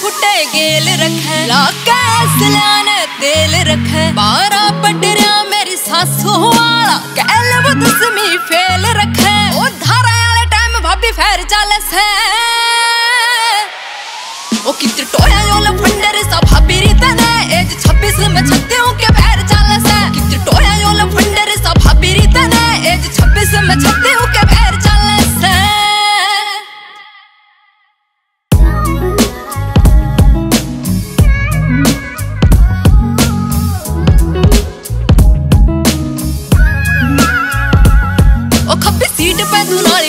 फुटे गेल रखे तेल रखे। बारा पटरिया मेरी सासू वाला कहल वो दसवीं फेल रखे। ओ धारा टाइम भाभी फेर चले से। ओ टोया 26 में छत्ते हूँ के फेर चले से कितने टोया यो लफंडर सा भाभी तने एज 26 में छत्ते के फेर चले से सीट पे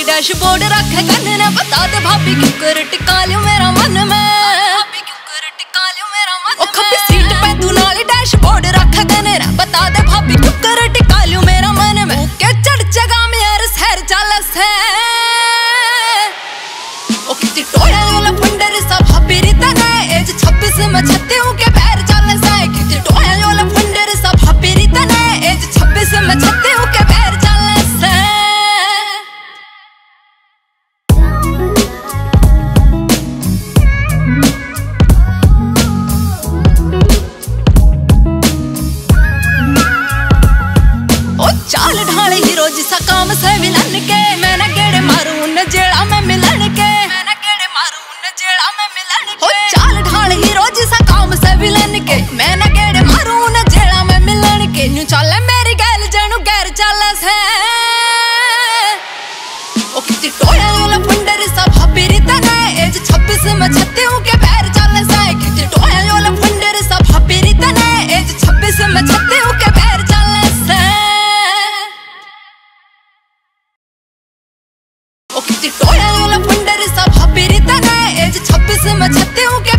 डैशबोर्ड रखे बता दे भाभी की कर टिका लियो मेरा मन में। jealous है। ओ किसी टोयल वाला फंडर सा भाभी रीता ना एज 26 में छत्ती हूँ के पैर jealous है किसी टोयल वाला फंडर सा भाभी रीता ना एज 26 में छत्ती हूँ के पैर jealous है। चाल ढाले हीरो जिसा काम से विलन ਵਿਲਨ ਕੇ ਮੈਂ ਨਾ ਗੇੜੇ ਮਾਰੂ ਨਾ ਜਿਹੜਾ ਮੈਂ ਮਿਲਣ ਕੇ ਨੂੰ ਚੱਲ ਮੇਰੀ ਗੱਲ ਜਾਣੂ ਗੈਰ ਚੱਲ ਸੈ ਉਹ ਕਿਤੇ ਟੋੜਾ ਲੋਲਾ ਫੰਡਰ ਸਾ ਭਾਬੀ ਰਿਤਾ ਨਾ ਏਜ 26 ਮੈਂ ਛੱਤੇ ਹੂੰ ਕੇ ਪੈਰ ਚੱਲ ਸੈ ਕਿਤੇ ਟੋੜਾ ਲੋਲਾ ਫੰਡਰ ਸਾ ਭਾਬੀ ਰਿਤਾ ਨਾ ਏਜ 26 ਮੈਂ ਛੱਤੇ ਹੂੰ ਕੇ ਪੈਰ ਚੱਲ ਸੈ ਉਹ ਕਿਤੇ ਟੋੜਾ लोला फंडर सा भाभी रिता ना एज 26 मैं छत्ते हूँ क्या